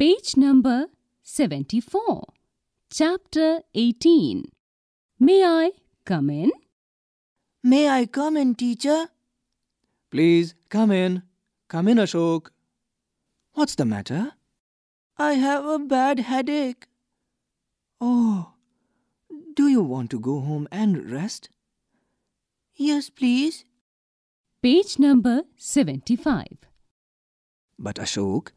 Page number 74. Chapter 18. May I come in? May I come in, teacher? Please come in. Come in, Ashok. What's the matter? I have a bad headache. Oh, do you want to go home and rest? Yes, please. Page number 75. But Ashok,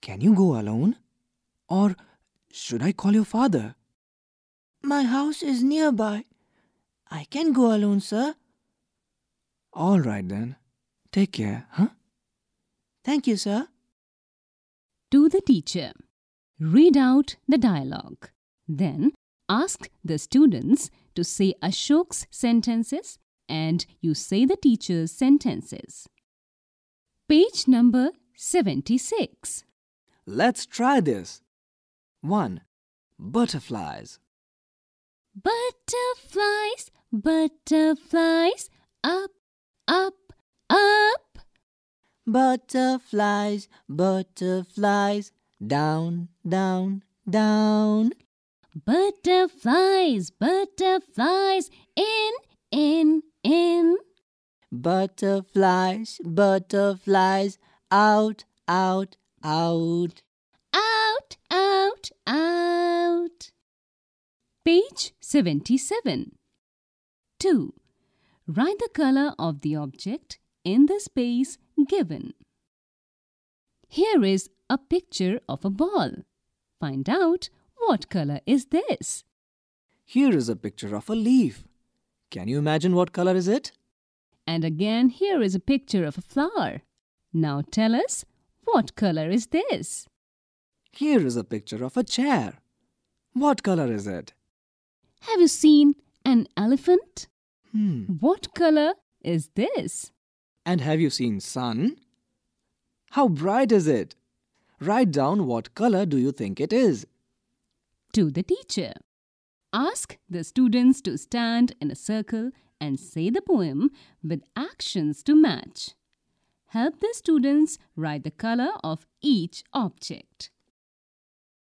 can you go alone? Or should I call your father? My house is nearby. I can go alone, sir. All right then. Take care, huh? Thank you, sir. To the teacher. Read out the dialogue. Then ask the students to say Ashok's sentences and you say the teacher's sentences. Page number 76. Let's try this. 1. Butterflies. Butterflies, butterflies, up, up, up. Butterflies, butterflies, down, down, down. Butterflies, butterflies, in, in, in. Butterflies, butterflies, out, out, out. Out, out, out. Page 77. 2. Write the color of the object in the space given. Here is a picture of a ball. Find out what color is this. Here is a picture of a leaf. Can you imagine what color is it? And again, here is a picture of a flower. Now tell us, what color is this? Here is a picture of a chair. What color is it? Have you seen an elephant? Hmm. What color is this? And have you seen sun? How bright is it? Write down what color do you think it is? To the teacher. Ask the students to stand in a circle and say the poem with actions to match. Help the students write the color of each object.